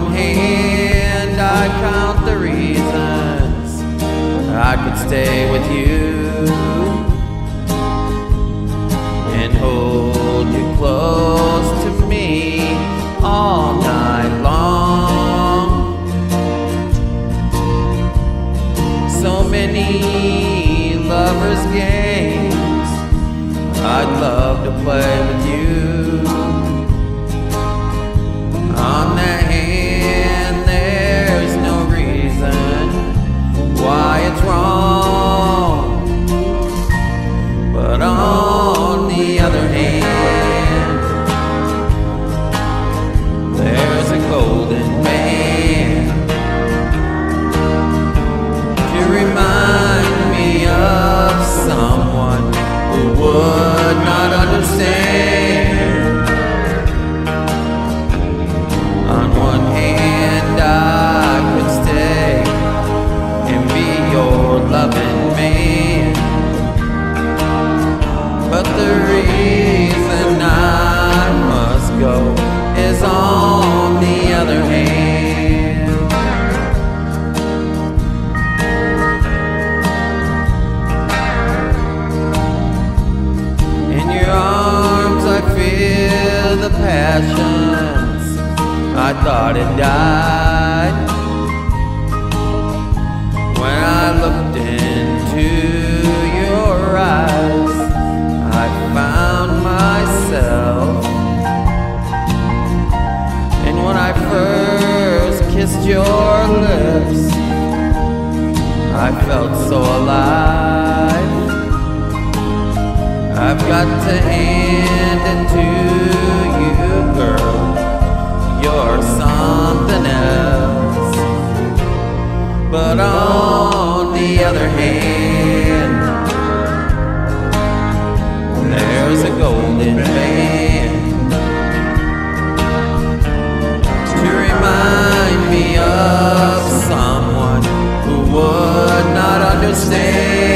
one hand, I count the reasons I could stay with you and hold you close to me all night long. So many lovers' games I'd love to play with you. On one hand, I thought had died. When I looked into your eyes, I found myself. And when I first kissed your lips, I felt so alive. I've got to hand But on the other hand, there's a golden band to remind me of someone who would not understand.